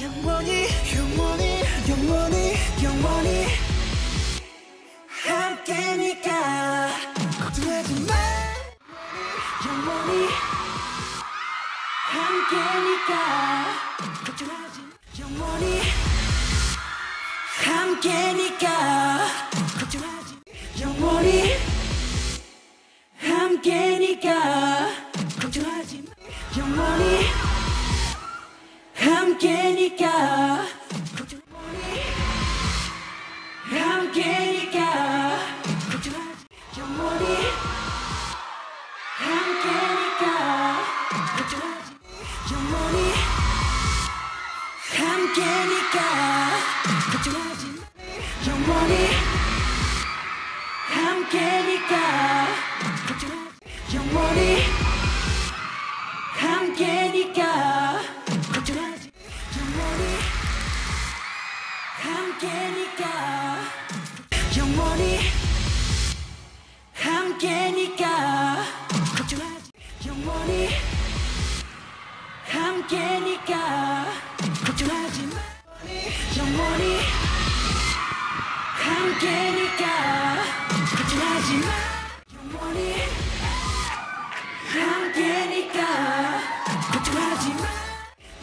영원히 영원히 영원히 영원히 함께니까 걱정하지 마 영원히 함께니까 걱정하지 마. 영원히 함께니까 걱정하지 마. 영원히 함께니까 걱정하지 마. 영원히 함께 함께니까 걱정하지 함께니까 걱정하지 함께니까 걱정하지 영원히 함께니까 걱정하지 영원히 함께니까 걱정하지 영원히 함께니까 영원히 함께니까. 걱정하지 영원히 함께니까. 걱정하지 마. 영원히 함께니까. 걱정하지 마. 영원히 함께니까. 걱정하지 마.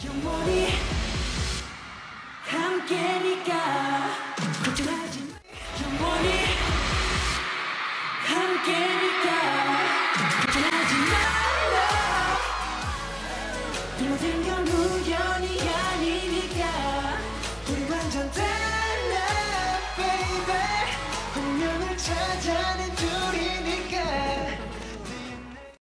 영원히 함께니까